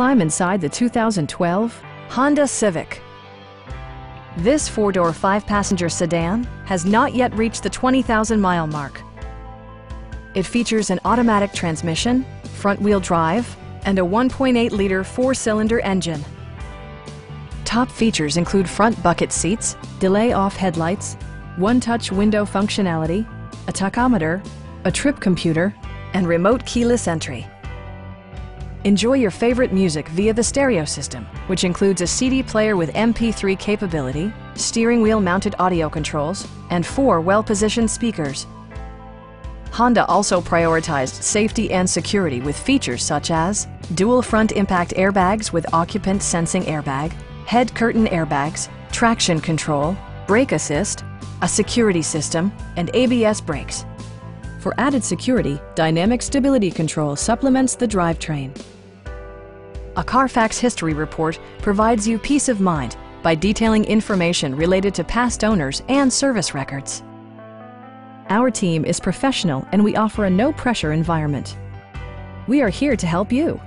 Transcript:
climb inside the 2012 Honda Civic. This four-door, five-passenger sedan has not yet reached the 20,000-mile mark. It features an automatic transmission, front-wheel drive, and a 1.8-liter four-cylinder engine. Top features include front bucket seats, delay-off headlights, one-touch window functionality, a tachometer, a trip computer, and remote keyless entry. Enjoy your favorite music via the stereo system, which includes a CD player with MP3 capability, steering wheel mounted audio controls, and four well-positioned speakers. Honda also prioritized safety and security with features such as dual front impact airbags with occupant sensing airbag, head curtain airbags, traction control, brake assist, a security system, and ABS brakes. For added security, Dynamic Stability Control supplements the drivetrain. A Carfax history report provides you peace of mind by detailing information related to past owners and service records. Our team is professional and we offer a no-pressure environment. We are here to help you.